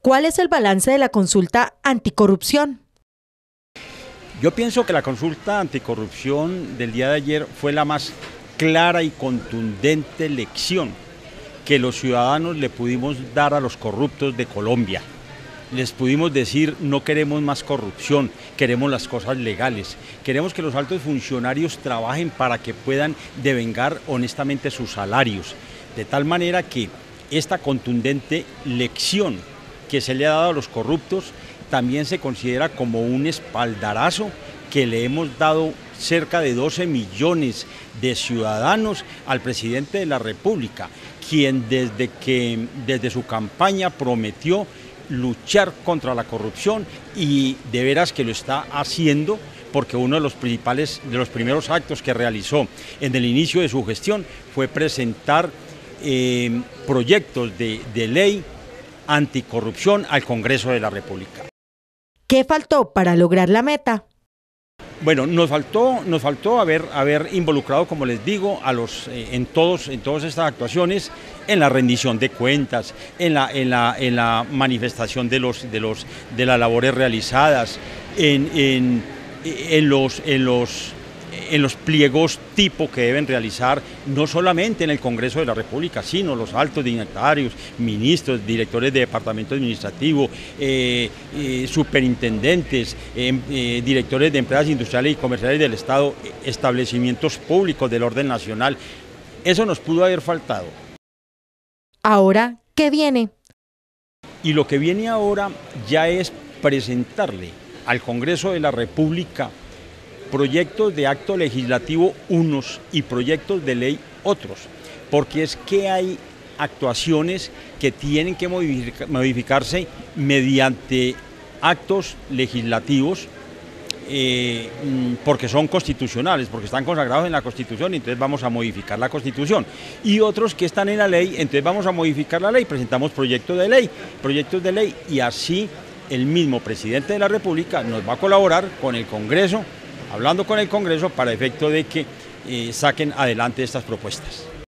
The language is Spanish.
¿Cuál es el balance de la consulta anticorrupción? Yo pienso que la consulta anticorrupción del día de ayer fue la más clara y contundente lección que los ciudadanos le pudimos dar a los corruptos de Colombia. Les pudimos decir, no queremos más corrupción, queremos las cosas legales, queremos que los altos funcionarios trabajen para que puedan devengar honestamente sus salarios, de tal manera que esta contundente lección que se le ha dado a los corruptos también se considera como un espaldarazo que le hemos dado cerca de 12 millones de ciudadanos al presidente de la República, quien desde que desde su campaña prometió luchar contra la corrupción y de veras que lo está haciendo porque uno de los principales de los primeros actos que realizó en el inicio de su gestión fue presentar eh, proyectos de, de ley anticorrupción al Congreso de la República. ¿Qué faltó para lograr la meta? Bueno, nos faltó, nos faltó haber, haber involucrado, como les digo, a los, eh, en, todos, en todas estas actuaciones, en la rendición de cuentas, en la, en la, en la manifestación de, los, de, los, de las labores realizadas, en, en, en los, en los en los pliegos tipo que deben realizar no solamente en el Congreso de la República, sino los altos dignatarios, ministros, directores de departamento administrativo, eh, eh, superintendentes, em, eh, directores de empresas industriales y comerciales del Estado, establecimientos públicos del orden nacional. Eso nos pudo haber faltado. Ahora, ¿qué viene? Y lo que viene ahora ya es presentarle al Congreso de la República proyectos de acto legislativo unos y proyectos de ley otros, porque es que hay actuaciones que tienen que modificarse mediante actos legislativos eh, mm, porque son constitucionales, porque están consagrados en la Constitución, entonces vamos a modificar la Constitución. Y otros que están en la ley, entonces vamos a modificar la ley, presentamos proyectos de ley, proyectos de ley, y así el mismo presidente de la República nos va a colaborar con el Congreso hablando con el Congreso para efecto de que eh, saquen adelante estas propuestas.